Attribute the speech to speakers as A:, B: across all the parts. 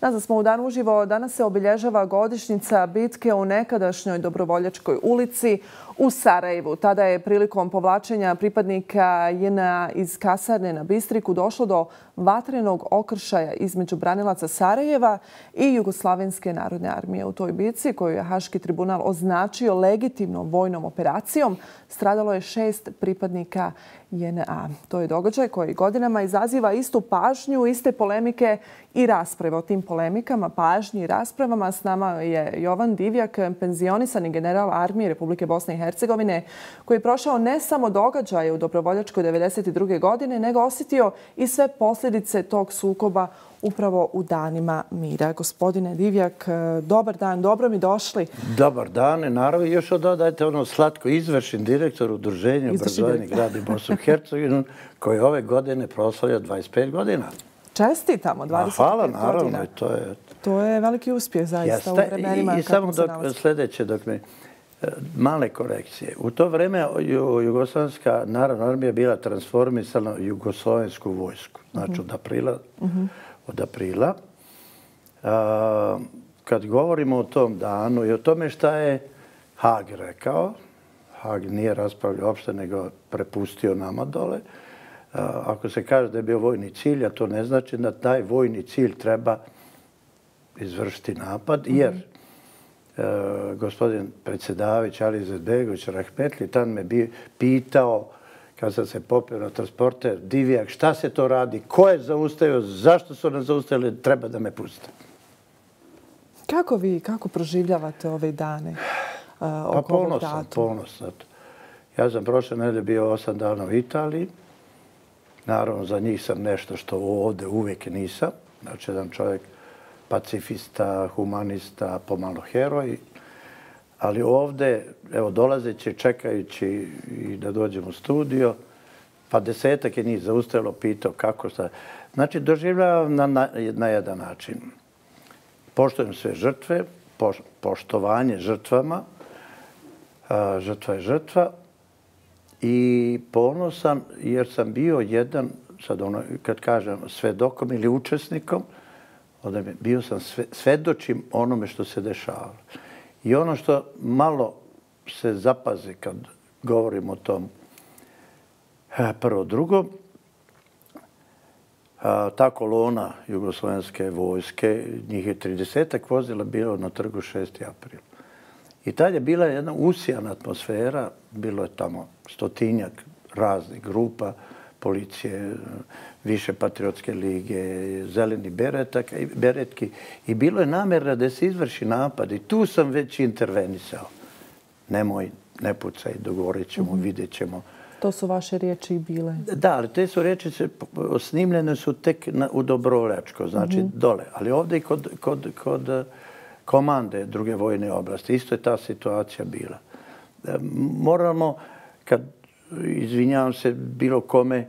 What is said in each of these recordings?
A: Nazad smo u dan uživo. Danas se obilježava godišnjica bitke u nekadašnjoj Dobrovoljačkoj ulici u Sarajevu. Tada je prilikom povlačenja pripadnika JNA iz Kasarne na Bistriku došlo do vatrenog okršaja između branilaca Sarajeva i Jugoslavenske narodne armije. U toj bici, koju je Haški tribunal označio legitimnom vojnom operacijom, stradalo je šest pripadnika JNA. To je događaj koji godinama izaziva istu pažnju, iste polemike i rasprave o tim polemikama, pažnji i raspravama. S nama je Jovan Divjak, penzionisani general armije Republike Bosne i Hercegovine, koji je prošao ne samo događaje u Dobrovoljačkoj 1992. godine, nego osjetio i sve posljedice tog sukoba upravo u danima mira. Gospodine Divjak, dobar dan, dobro mi došli.
B: Dobar dan, naravno još dodajte ono slatko izvršen direktor udruženja obrazovanja grada Bosne i Hercegovine, koji ove godine proslavlja 25 godina.
A: Čestitamo, 25 godina.
B: Hvala, naravno. To je,
A: to je veliki uspjeh zaista u vremenima.
B: I, i samo dok, sljedeće, dok mi e, male korekcije. U to vreme Jugoslovenska narodna armija bila transformisana u Jugoslovensku vojsku. Znači od aprila, od aprila. A, kad govorimo o tom danu i o tome šta je Hag rekao, Hag nije raspravljao uopšte, nego prepustio nama dole, ako se kaže da je bio vojni cilj, a to ne znači da taj vojni cilj treba izvršiti napad, mhm. jer e, gospodin predsjedavajuć Ali Zedbegović Rahmetli tad me bi pitao kad sam se popio na transporter, divijak, šta se to radi, ko je zaustavio, zašto su nas zaustavili, treba da me puste.
A: Kako vi, kako proživljavate ove dane uh,
B: pa oko ovog datuma? Pa ponosan. Ja sam prošle nedelje bio osam dana u Italiji, Naravno, za njih sam nešto što ovde uvijek nisam. Znači, jedan čovjek pacifista, humanista, pomalo heroj. Ali ovde, evo, dolazeći, čekajući i da dođem u studio, pa desetak je njih zaustavilo, pitao kako šta. Znači, doživljavam na, na, na jedan način. Poštojem sve žrtve, poštovanje žrtvama, a, žrtva je žrtva, i ponosan jer sam bio jedan, sad ono, kad kažem svedokom ili učesnikom, onda bio sam sve, svedočim onome što se dešavalo. I ono što malo se zapazi kad govorim o tom e, prvo drugo, a, ta kolona jugoslovenske vojske, njih je 30 vozila bilo na trgu 6. aprila. I tad je bila jedna usijana atmosfera, bilo je tamo stotinjak raznih grupa, policije, više patriotske lige, zeleni beretki. I bilo je namjera da se izvrši napad i tu sam već intervenisao. Nemoj, ne pucaj, dogovorit ćemo, mm -hmm. vidjet ćemo.
A: To su vaše riječi i bile?
B: Da, ali te su riječi se snimljene su tek na, u Dobrovoljačko, znači mm -hmm. dole. Ali ovdje kod, kod, kod, komande druge vojne oblasti. Isto je ta situacija bila. E, moramo, kad izvinjavam se bilo kome,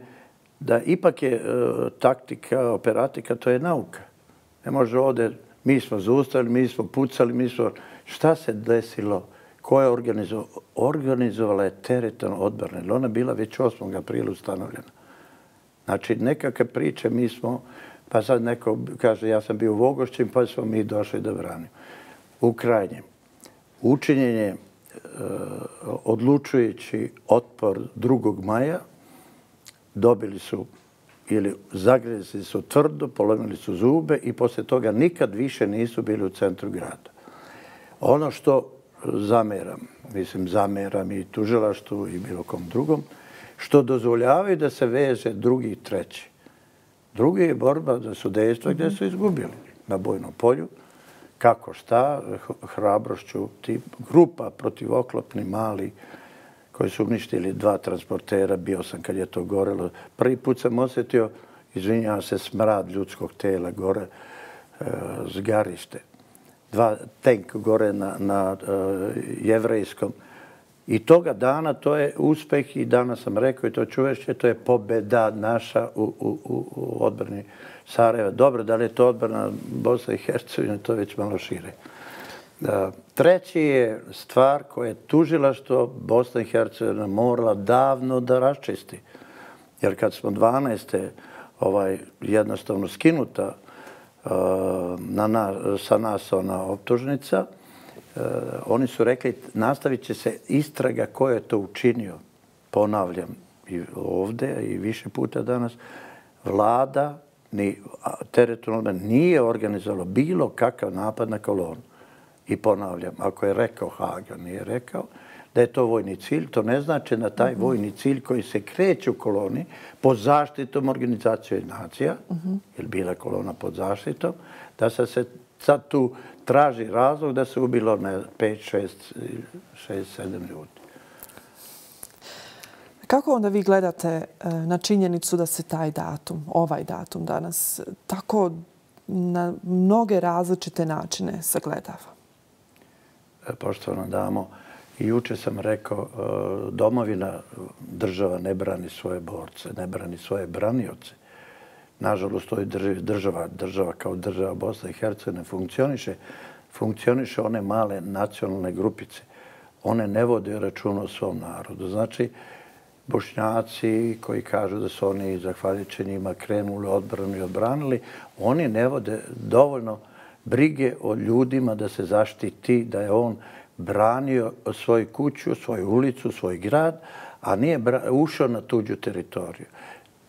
B: da ipak je e, taktika, operatika, to je nauka. Ne može ovdje, mi smo zaustavili, mi smo pucali, mi smo... Šta se desilo? Ko je organizovala? Organizovala je teritorijalno odbrane. Ona bila već 8. aprila ustanovljena. Znači, nekakve priče mi smo... Pa sad neko kaže, ja sam bio u Vogošćim, pa smo mi došli da branimo. U krajnjem, učinjenje E, odlučujući otpor 2. maja dobili su ili zagrezili su tvrdo, polomili su zube i posle toga nikad više nisu bili u centru grada. Ono što zameram, mislim zameram i tužilaštu i bilo kom drugom, što dozvoljavaju da se veže drugi i treći. Drugi je borba za sudejstvo gdje su izgubili na bojnom polju. Kako šta, hrabrošću, tip, grupa protivoklopni, mali, koji su uništili dva transportera, bio sam kad je to gorelo. Prvi put sam osjetio, izvinjavam se, smrad ljudskog tela gore, e, zgarište. Dva tank gore na, na e, jevrejskom. I toga dana to je uspeh i danas sam rekao i to čuvešće, to je pobeda naša u, u, u, u odbrani Sarajeva. Dobro, da li je to odbrana Bosne i Hercegovine, to je već malo šire. E, treći je stvar koja je tužilaštvo Bosna i Hercegovina morala davno da raščisti. Jer kad smo 12. ovaj jednostavno skinuta e, na na, sa nas ona optužnica. Oni su rekli nastavit će se istraga ko je to učinio. Ponavljam i ovde i više puta danas. Vlada ni teritorijalno nije organizovalo bilo kakav napad na kolonu. I ponavljam, ako je rekao Haga, nije rekao, da je to vojni cilj, to ne znači da taj mhm. vojni cilj koji se kreće u koloni pod zaštitom organizacije nacija, mhm. ili bila kolona pod zaštitom, da se se sad tu traži razlog da se ubilo ne 5, 6, 6, 7 ljudi.
A: Kako onda vi gledate e, na činjenicu da se taj datum, ovaj datum danas, tako na mnoge različite načine sagledava?
B: E, poštovano damo, i juče sam rekao, e, domovina država ne brani svoje borce, ne brani svoje branioce. Nažalost, to je država, država kao država Bosna i Hercegovine funkcioniše, funkcioniše one male nacionalne grupice. One ne vode račun o svom narodu. Znači, bošnjaci koji kažu da su oni zahvaljujući njima krenuli odbranu i odbranili, oni ne vode dovoljno brige o ljudima da se zaštiti, da je on branio svoju kuću, svoju ulicu, svoj grad, a nije ušao na tuđu teritoriju.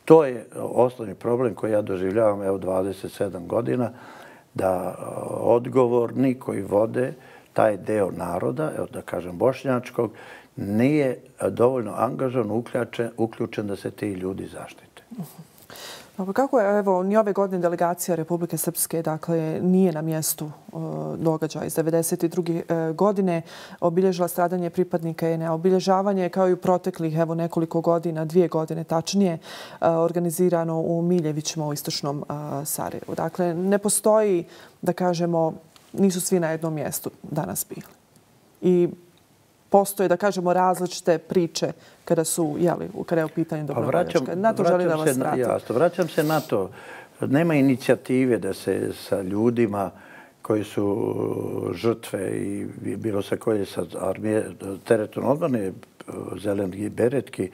B: To je e, osnovni problem koji ja doživljavam evo 27 godina, da e, odgovorni koji vode taj deo naroda, evo da kažem bošnjačkog, nije dovoljno angažan, uključen da se ti ljudi zaštite. Mhm.
A: Dobro, kako je, evo, ni ove godine delegacija Republike Srpske, dakle, nije na mjestu e, događaja iz 1992. E, godine, obilježila stradanje pripadnika ENA. obilježavanje kao i u proteklih, evo, nekoliko godina, dvije godine tačnije, e, organizirano u Miljevićima u istočnom e, Sarajevu. Dakle, ne postoji, da kažemo, nisu svi na jednom mjestu danas bili. I postoje, da kažemo, različite priče kada su, jeli, kada je u pitanju Dobrovoljačka. Na to želim da vas vratim.
B: Jasno, vraćam se na to. Nema inicijative da se sa ljudima koji su žrtve i bilo sa koje sa armije tereton odbrane, zeleni beretki,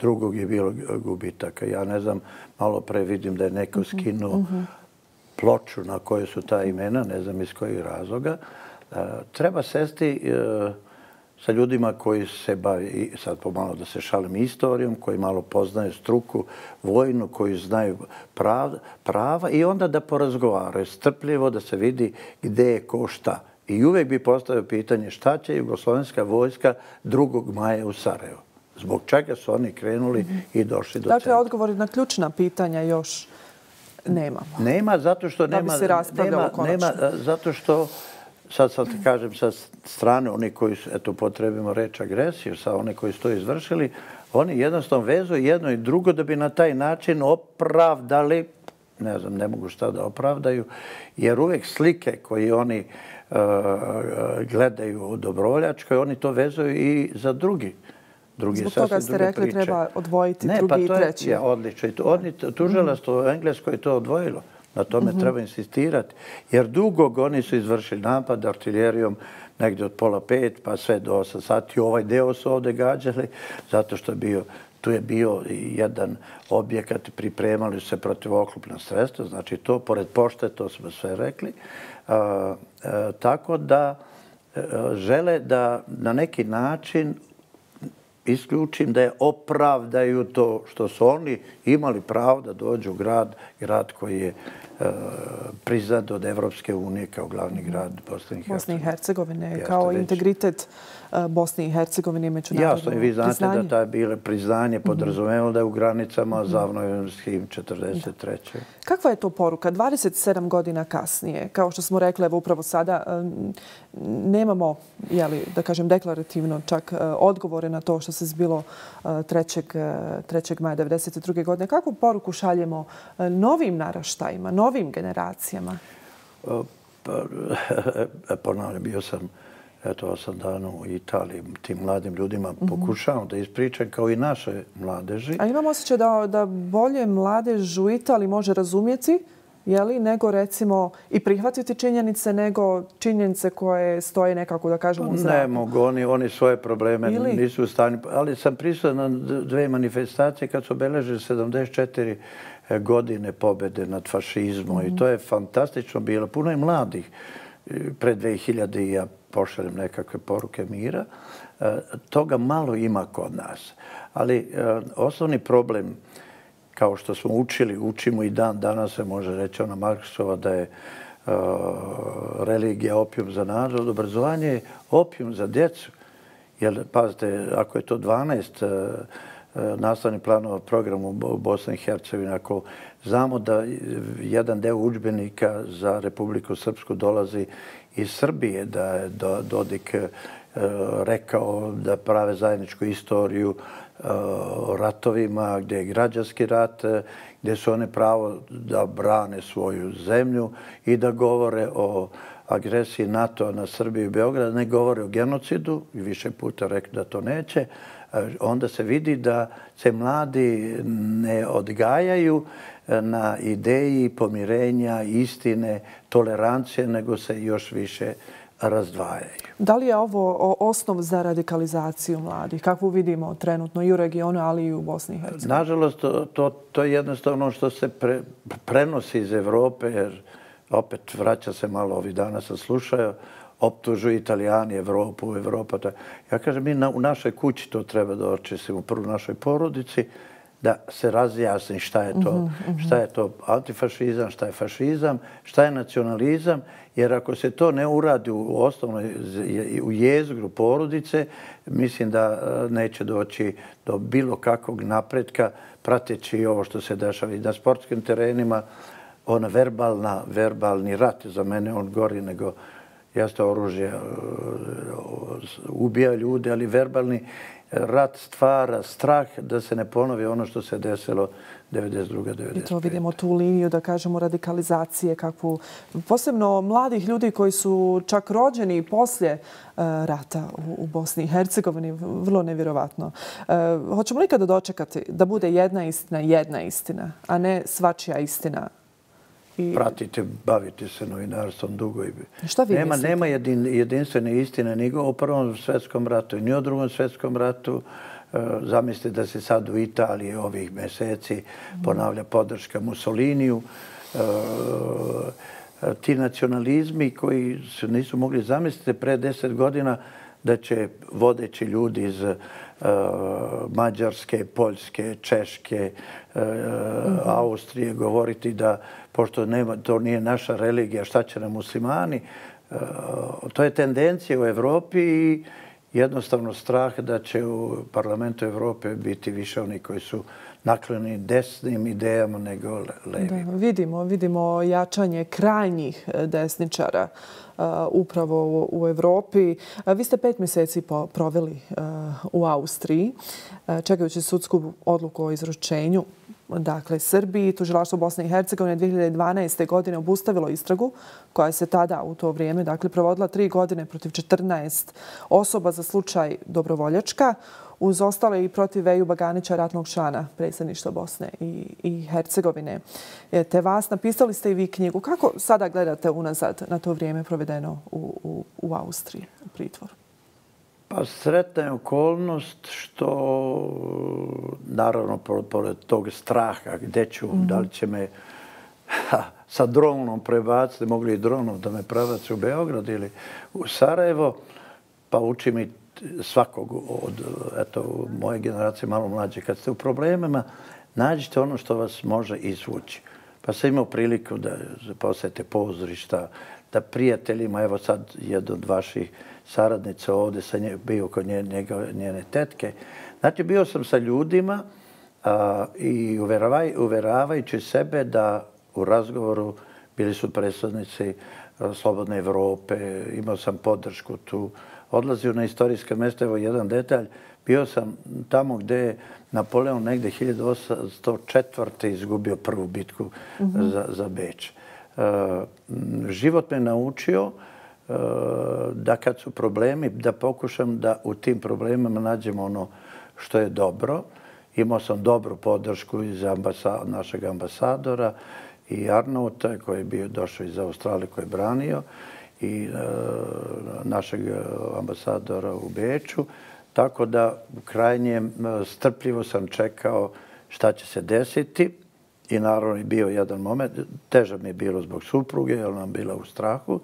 B: drugog je bilo gubitaka. Ja ne znam, malo pre vidim da je neko mhm, skinuo mhm. ploču na koje su ta imena, ne znam iz kojih razloga. Treba sesti sa ljudima koji se bavi, sad pomalo da se šalim istorijom, koji malo poznaju struku vojnu, koji znaju prava i onda da porazgovaraju strpljivo, da se vidi gde je ko šta. I uvek bi postavio pitanje šta će Jugoslovenska vojska 2. maja u Sarajevo. Zbog čega su oni krenuli i došli do
A: dakle, centra. Dakle, odgovori na ključna pitanja još nema.
B: Nema, zato što nema... Da bi se raspravljalo konačno. Nema, zato što sad sad kažem sa strane, oni koji su, eto, potrebimo reći agresiju, sa one koji su to izvršili, oni jednostavno vezuju jedno i drugo da bi na taj način opravdali, ne znam, ne mogu šta da opravdaju, jer uvek slike koje oni uh, gledaju u Dobrovoljačkoj, oni to vezuju i za drugi.
A: Drugi Zbog toga ste rekli priče. treba odvojiti
B: ne,
A: drugi
B: pa
A: i treći.
B: Ne, pa to je odlično. Oni, tužilastvo u Engleskoj to odvojilo. Na tome mhm. treba insistirati. Jer dugo oni su izvršili napad artiljerijom negdje od pola pet pa sve do osam sati. Ovaj deo su ovdje gađali zato što je bio tu je bio jedan objekat, pripremali se protiv oklopna sredstva, znači to, pored pošte, to smo sve rekli. A, a, tako da a, žele da na neki način isključim da je opravdaju to što su oni imali pravo da dođu u grad, grad koji je e, priznat od Evropske unije kao glavni grad Bosne i Hercegovine.
A: Bosne i Hercegovine, kao integritet E, Bosni i Hercegovini međunarodno
B: Jasno, i vi znate da ta bile priznanje podrazumelo da je u granicama mhm. zavnojenskim 43.
A: Kakva je to poruka? 27 godina kasnije, kao što smo rekli, evo upravo sada, nemamo, jeli, da kažem, deklarativno čak e, odgovore na to što se zbilo 3. 3. maja 1992. godine. Kakvu poruku šaljemo novim naraštajima, novim generacijama?
B: Pa, ponavljam, bio sam eto, osam dana u Italiji, tim mladim ljudima mm -hmm. pokušavam da ispričam kao i naše mladeži.
A: A imam osjećaj da, da bolje mladež u Italiji može razumjeti je li, nego recimo i prihvatiti činjenice, nego činjenice koje stoje nekako, da kažemo, u zraku.
B: Ne mogu, oni, oni svoje probleme Ili? nisu u stanju. Ali sam prisutan na dve manifestacije kad su obeležili 74 godine pobede nad fašizmom mm -hmm. i to je fantastično bilo. Puno je mladih pre 2000 i ja pošaljem nekakve poruke mira. E, toga malo ima kod nas. Ali e, osnovni problem, kao što smo učili, učimo i dan danas se može reći ona Marksova da je e, religija opijum za narod, obrazovanje je opijum za djecu. Jer, pazite, ako je to 12 nastavni planova programu u Bosni i Hercegovini, ako znamo da jedan deo učbenika za Republiku Srpsku dolazi iz Srbije, da je Dodik e, rekao da prave zajedničku istoriju e, o ratovima, gdje je građanski rat, e, gdje su one pravo da brane svoju zemlju i da govore o agresiji NATO na Srbiju i Beograd, ne govore o genocidu, i više puta rekli da to neće, onda se vidi da se mladi ne odgajaju na ideji pomirenja, istine, tolerancije, nego se još više razdvajaju.
A: Da li je ovo osnov za radikalizaciju mladih? Kakvu vidimo trenutno i u regionu, ali i u Bosni i Hercegovini?
B: Nažalost, to, to, to je jednostavno što se pre, prenosi iz Evrope, jer opet vraća se malo ovih dana sam slušao, optužuju italijani Evropu, Evropa. Ja kažem, mi na, u našoj kući to treba da očistimo, prvo u našoj porodici, da se razjasni šta je to, mm -hmm. šta je to antifašizam, šta je fašizam, šta je nacionalizam, jer ako se to ne uradi u osnovnoj u jezgru porodice, mislim da e, neće doći do bilo kakvog napretka prateći ovo što se dešava i na sportskim terenima, ona verbalna, verbalni rat, za mene on gori nego jeste oružje, e, ubija ljude, ali verbalni rat stvara strah da se ne ponovi ono što se desilo 92. 95.
A: I to vidimo tu liniju, da kažemo, radikalizacije, kakvu posebno mladih ljudi koji su čak rođeni poslije e, rata u Bosni i Hercegovini, vrlo nevjerovatno. E, hoćemo li kada dočekati da bude jedna istina, jedna istina, a ne svačija istina
B: I... Pratite, bavite se novinarstvom dugo. I...
A: Šta vi
B: nema, Nema jedin, jedinstvene istine ni o Prvom svjetskom ratu, ni o Drugom svjetskom ratu. E, zamislite da se sad u Italiji ovih mjeseci ponavlja podrška Mussoliniju. E, ti nacionalizmi koji se nisu mogli zamisliti pre deset godina da će vodeći ljudi iz uh, Mađarske, Poljske, Češke, uh, Austrije govoriti da pošto nema, to nije naša religija, šta će nam muslimani. E, to je tendencija u Evropi i jednostavno strah da će u parlamentu Evrope biti više oni koji su nakloni desnim idejama nego levim.
A: Da, vidimo, vidimo jačanje krajnjih desničara upravo u, u Evropi. Vi ste pet mjeseci po, proveli u Austriji, čekajući sudsku odluku o izručenju dakle, Srbiji. Tužilaštvo Bosne i Hercegovine 2012. godine obustavilo istragu koja se tada u to vrijeme dakle, provodila tri godine protiv 14 osoba za slučaj dobrovoljačka uz ostale i protiv Veju Baganića, ratnog člana predsjedništva Bosne i, i Hercegovine. E, te vas napisali ste i vi knjigu. Kako sada gledate unazad na to vrijeme provedeno u, u, u Austriji, u pritvoru?
B: Pa sretna je okolnost što, naravno, pored tog straha, gdje ću, mm -hmm. da li će me ha, sa dronom prebaciti, mogli i dronom da me prebaci u Beograd ili u Sarajevo, pa uči mi svakog od eto, moje generacije malo mlađe. Kad ste u problemima, nađite ono što vas može izvući. Pa sam imao priliku da posete pozorišta, da prijateljima, evo sad jedan od vaših saradnica ovde, sa nje, bio kod nje, njega, njene tetke. Znači, bio sam sa ljudima a, i uveravaj, uveravajući sebe da u razgovoru bili su predstavnici e, Slobodne Evrope, imao sam podršku tu, odlazio na istorijske mjesta, evo jedan detalj, bio sam tamo gdje je Napoleon negde 1804. izgubio prvu bitku -hmm. za, za Beč. Uh, život me naučio Eh, da kad su problemi, da pokušam da u tim problemima nađemo ono što je dobro. Imao sam dobru podršku iz ambasa, našeg ambasadora i Arnauta koji je bio došao iz Australije koji je branio i e, našeg ambasadora u Beču. Tako da u krajnjem strpljivo sam čekao šta će se desiti i naravno je bio jedan moment, teže mi je bilo zbog supruge, jer nam bila u strahu,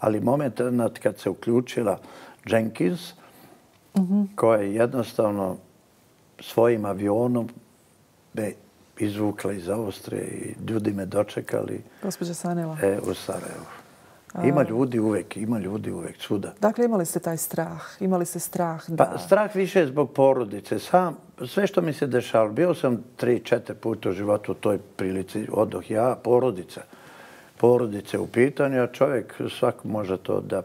B: ali moment kad se uključila Jenkins, koja je jednostavno svojim avionom me izvukla iz Austrije i ljudi me dočekali
A: Gospođa Sanela.
B: E, u Sarajevu. Ima ljudi uvek, ima ljudi uvek, svuda.
A: Dakle, imali ste taj strah? Imali ste strah da...
B: Pa, strah više je zbog porodice. Sam, sve što mi se dešalo, bio sam tri, četiri puta u životu u toj prilici, odoh ja, porodica. Porodice u pitanju, a čovjek svak može to da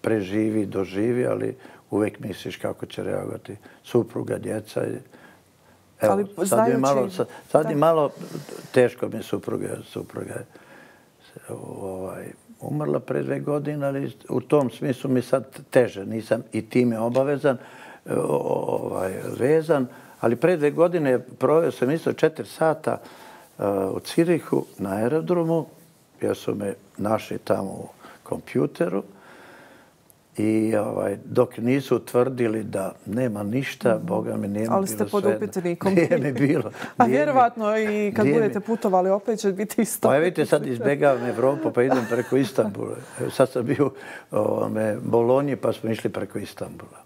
B: preživi, doživi, ali uvek misliš kako će reagovati supruga, djeca. Evo, ali, sad, znajući... je malo, sad, sad je malo teško mi supruga, supruga ovaj, umrla pre dve godine, ali u tom smislu mi sad teže. Nisam i time obavezan, e, ovaj, vezan. Ali pre dve godine proveo sam isto četiri sata uh, u Cirihu na aerodromu, jer su me našli tamo u kompjuteru. I ovaj, dok nisu utvrdili da nema ništa, mm. Boga mi nije
A: Ali ste pod upitnikom.
B: Nije mi bilo.
A: A vjerovatno i kad budete putovali opet će biti isto.
B: Pa vidite, sad izbjegavam Evropu pa idem preko Istanbula. Sad sam bio u Bolonji pa smo išli preko Istanbula.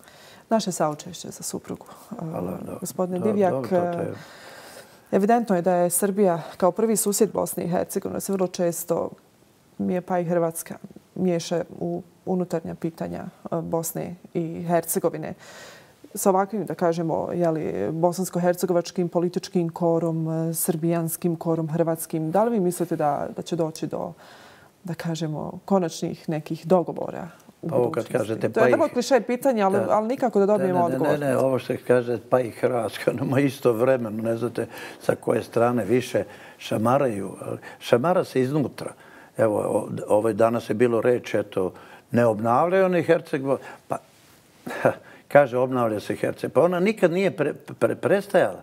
A: Naše saučešće za suprugu. Hvala. Gospodine Divjak, evidentno je da je Srbija kao prvi susjed Bosne i Hercegovine se vrlo često mi je pa i Hrvatska miješa u unutarnja pitanja e, Bosne i Hercegovine. Sa ovakvim, da kažemo, jeli, bosansko-hercegovačkim političkim korom, e, srbijanskim korom, hrvatskim, da li vi mislite da, da će doći do, da kažemo, konačnih nekih dogovora
B: Pa ovo kad kažete
A: pa. To je vrlo kliše pitanje, ali, ali nikako da dobijemo odgovor.
B: Ne, ne, ovo što kaže pa i Hrvatska, no ma isto vremeno, ne znate sa koje strane više šamaraju. Šamara se iznutra. Evo, ovaj danas je bilo reč, eto, ne obnavljaju oni Herceg, pa kaže obnavlja se Herceg. Pa ona nikad nije pre, pre, prestajala.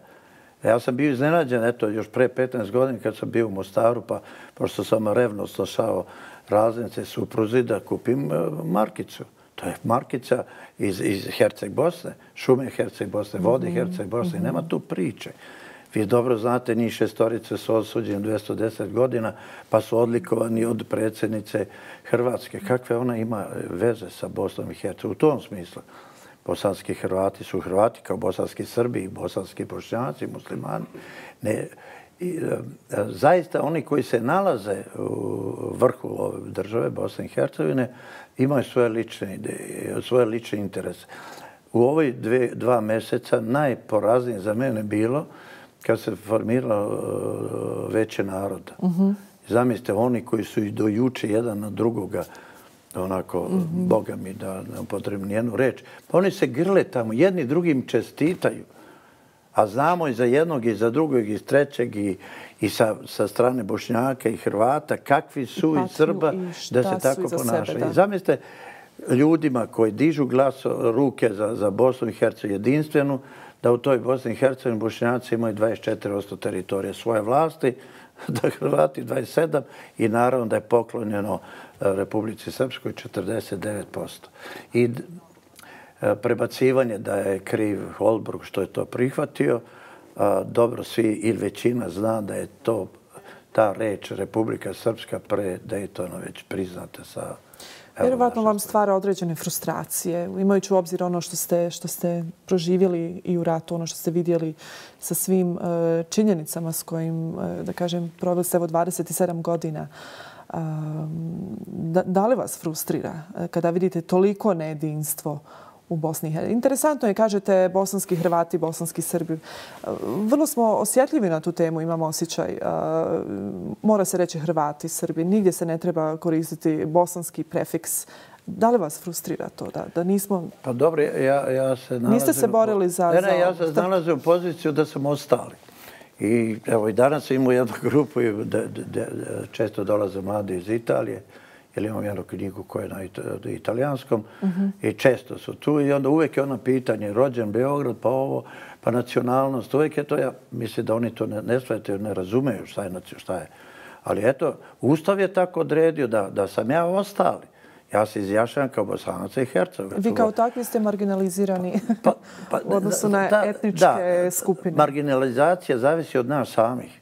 B: Ja sam bio iznenađen, eto, još pre 15 godina kad sam bio u Mostaru, pa pošto sam revno slušao raznice supruzi da kupim e, markicu. To je markica iz, iz Herceg Bosne, šume Herceg Bosne, vode -hmm. Herceg Bosne. -hmm. Nema tu priče. Vi dobro znate, njih šestorice su osuđeni 210 godina, pa su odlikovani od predsjednice Hrvatske. Kakve ona ima e, veze sa Bosnom i Hercegovinom? U tom smislu, bosanski Hrvati su Hrvati kao bosanski Srbi, bosanski bošnjaci, muslimani. Ne, i, e, e, zaista oni koji se nalaze u vrhu ove države, Bosne i Hercegovine, imaju svoje lične ideje, svoje lične interese. U ovoj dve, dva mjeseca najporaznije za mene bilo kad se formiralo uh, veće naroda. Uh -huh. Zamislite, oni koji su i do juče jedan na drugoga, onako, -huh. boga mi da ne upotrebim nijednu reč, pa oni se grle tamo, jedni drugim čestitaju. A znamo i za jednog i za drugog i iz trećeg i, i sa, sa strane Bošnjaka i Hrvata kakvi su i, i Srba i da se tako ponašaju. I zamislite, ljudima koji dižu glas ruke za, za Bosnu i Hercegovinu jedinstvenu, da u toj Bosni i Hercegovini Bošnjaci imaju 24% teritorije svoje vlasti, da Hrvati 27% i naravno da je poklonjeno e, Republici Srpskoj 49%. I e, prebacivanje da je kriv Holbrug što je to prihvatio, e, dobro svi ili većina zna da je to ta reč Republika Srpska pre Daytona već priznata sa
A: Vjerovatno vam stvara određene frustracije, imajući u obzir ono što ste, što ste proživjeli i u ratu, ono što ste vidjeli sa svim uh, činjenicama s kojim, uh, da kažem, proveli ste evo 27 godina. Da, da li vas frustrira kada vidite toliko nejedinstvo u Bosni i Hercegovini. Interesantno je, kažete, bosanski Hrvati, bosanski Srbi. Vrlo smo osjetljivi na tu temu, imamo osjećaj. Mora se reći Hrvati, Srbi. Nigdje se ne treba koristiti bosanski prefiks. Da li vas frustrira to? Da, da nismo...
B: Pa dobro, ja, ja se nalazim...
A: Niste se borili za...
B: Ne, ne, ja se nalazim u poziciju da sam ostali. I evo, i danas imamo jednu grupu, da, da, da, često dolaze mladi iz Italije jer imam jednu knjigu koja je na italijanskom i često su tu i onda uvijek je ono pitanje rođen Beograd, pa ovo, pa nacionalnost, uvijek je to, ja mislim da oni to ne, ne svete, ne razumeju šta je, šta je. Ali eto, Ustav je tako odredio da, da sam ja ostali. Ja se izjašavam kao bosanaca i hercega.
A: Vi kao takvi ste marginalizirani pa, pa, u odnosu na da, etničke da, skupine.
B: Marginalizacija zavisi od nas samih.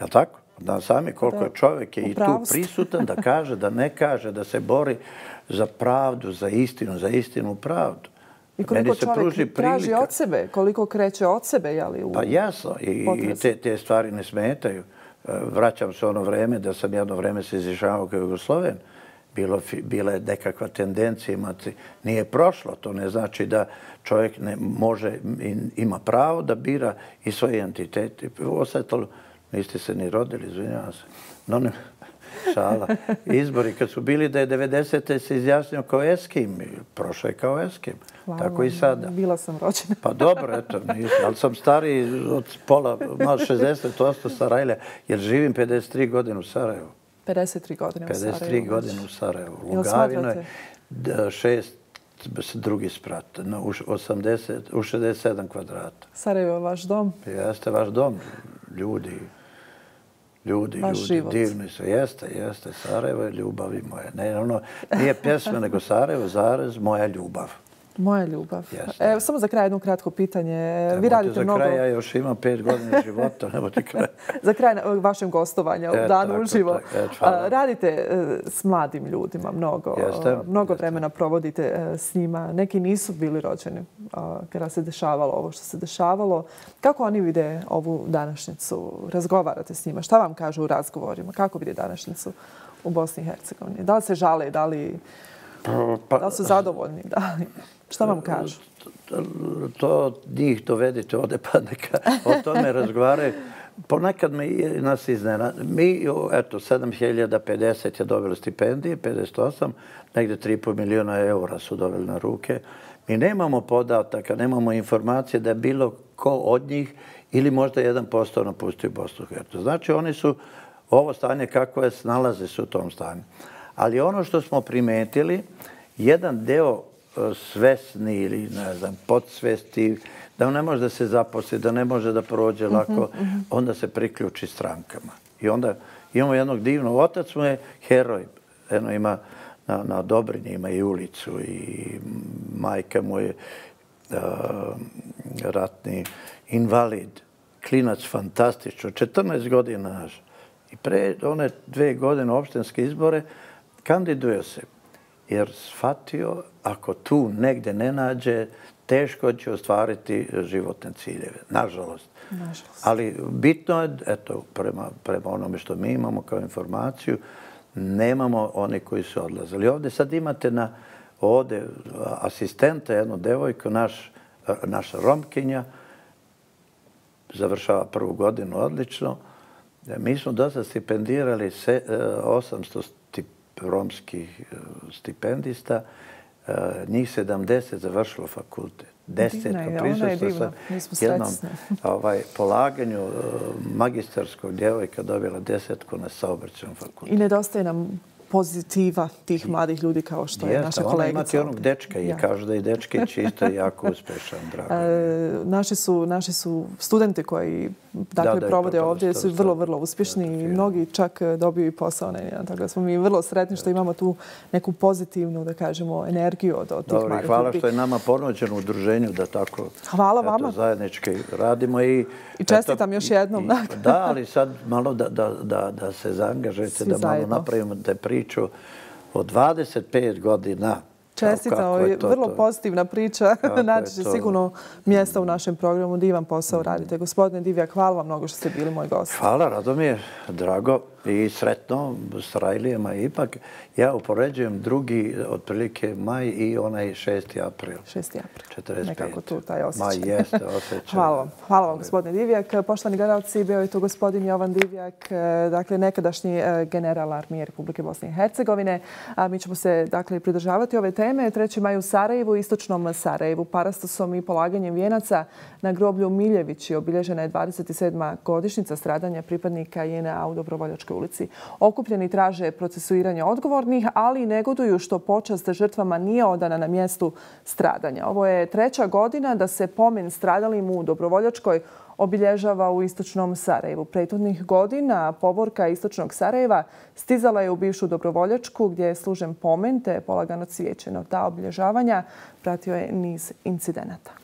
B: Je li tako? Nas sami koliko da, je čovjek je i tu prisutan da kaže, da ne kaže, da se bori za pravdu, za istinu, za istinu pravdu.
A: I koliko čovjek traži od sebe, koliko kreće od sebe, jeli? U
B: pa jasno, i, i te, te stvari ne smetaju. E, vraćam se ono vreme da sam jedno vreme se izražavao kao Jugosloven. Bilo, bila je nekakva tendencija imati. Nije prošlo, to ne znači da čovjek ne može, ima pravo da bira i svoje entitete. Osjetalo, niste se ni rodili, izvinjavam se. No, ne, šala. Izbori kad su bili da je 90. se izjasnio kao Eskim, prošao je kao Eskim. Hvala Tako i sada.
A: Bila sam rođena.
B: Pa dobro, eto, nisam, ali sam stari od pola, malo 60, to Sarajlja, jer živim 53 godine u Sarajevu.
A: 53 godine u Sarajevu.
B: 53 godine u Sarajevu. Lugavino je šest drugi sprat, no, u, 80, u 67 kvadrata.
A: Sarajevo je vaš dom?
B: Jeste vaš dom, ljudi ljudi, ljudi, život. divni su. Jeste, jeste. Sarajevo je ljubav i moje. Ne, ono, nije pjesma, nego Sarajevo, zarez, moja ljubav.
A: Moja ljubav. Evo, samo za kraj jedno kratko pitanje. Vi radite
B: za
A: mnogo...
B: Za kraj ja još imam pet godina života, nebo ti kraj.
A: za kraj vašem gostovanja u danu uživo. radite e, s mladim ljudima mnogo. Jeste. Mnogo vremena provodite e, s njima. Neki nisu bili rođeni kada se dešavalo ovo što se dešavalo. Kako oni vide ovu današnjicu? Razgovarate s njima? Šta vam kažu u razgovorima? Kako vide današnjicu u Bosni i Hercegovini? Da li se žale? Da li... Pa, pa, da li su zadovoljni? Da li... Šta vam kažu?
B: To njih dovedite ovde pa neka o tome razgovaraju. Ponekad mi nas iznena. Mi, eto, 7050 je dobili stipendije, 58, negde 3,5 miliona eura su dobili na ruke. Mi nemamo podataka, nemamo informacije da je bilo ko od njih ili možda 1% napustio Bosnu Hertu. Znači, oni su ovo stanje kako je, snalaze se u tom stanju. Ali ono što smo primetili, jedan deo svesni ili ne znam, podsvesti, da ne može da se zaposli, da ne može da prođe lako, mhm, mhm. onda se priključi strankama. I onda imamo jednog divnog, otac mu je heroj. Eno ima na, na Dobrini ima i ulicu i majka mu je uh, ratni invalid, klinac fantastično, 14 godina naš. I pre one dve godine opštenske izbore kandiduje se jer shvatio ako tu negde ne nađe, teško će ostvariti životne ciljeve. Nažalost. Nažalost. Ali bitno je, eto, prema, prema onome što mi imamo kao informaciju, nemamo one koji su odlazili. Ovde sad imate na ovde asistenta, jednu devojku, naš, naša Romkinja, završava prvu godinu odlično. Mi smo dosta stipendirali 800 romskih e, stipendista, e, njih 70 završilo fakultet. Desetka, prisustvo sam jednom ovaj, polaganju e, magistarskog djevojka dobila desetku na saobraćenom fakultetu.
A: I nedostaje nam pozitiva tih mladih ljudi kao što je naša kolegica.
B: Imate onog dečka i kažu da je dečka čisto jako uspešan. Drago. E,
A: naši, su, naši su studenti koji dakle, da, provode ovdje su vrlo, vrlo uspješni i mnogi čak dobiju i posao. Ne, tako da smo mi vrlo sretni što imamo tu neku pozitivnu, da kažemo, energiju od, od tih Dobro, mladih
B: hvala što je nama ponuđeno u udruženju da tako hvala eto, vama. zajednički radimo. I,
A: I čestitam eto, još jednom. I,
B: da, ali sad malo da, da, da, da se zaangažujete, da malo napravimo te priču od 25 godina
A: Čestica, ovo je vrlo pozitivna priča. Naći će sigurno mjesta u našem programu. Divan posao radite. Gospodine Divjak, hvala vam mnogo što ste bili moj gost.
B: Hvala, Radomir. Drago i sretno s Rajlijama. Ipak ja upoređujem drugi otprilike maj i onaj 6. april.
A: 6. april. 45. Nekako tu taj osjećaj.
B: Maj jeste osjećaj.
A: Hvala vam. Hvala vam, gospodine Divjak. Poštovani gledalci, bio je tu gospodin Jovan Divjak, e, dakle, nekadašnji e, general armije Republike Bosne i Hercegovine. Mi ćemo se, dakle, pridržavati ove teme. 3. maj u Sarajevu, istočnom Sarajevu, parastosom i polaganjem vijenaca na groblju Miljevići obilježena je 27. godišnica stradanja pripadnika JNA u Dobrovoljačkoj Dobrovoljačkoj ulici. Okupljeni traže procesuiranje odgovornih, ali negoduju što počast žrtvama nije odana na mjestu stradanja. Ovo je treća godina da se pomen stradalim u Dobrovoljačkoj obilježava u istočnom Sarajevu. Prethodnih godina povorka istočnog Sarajeva stizala je u bivšu Dobrovoljačku gdje je služen pomen te polagano cvijećeno. Ta obilježavanja pratio je niz incidenata.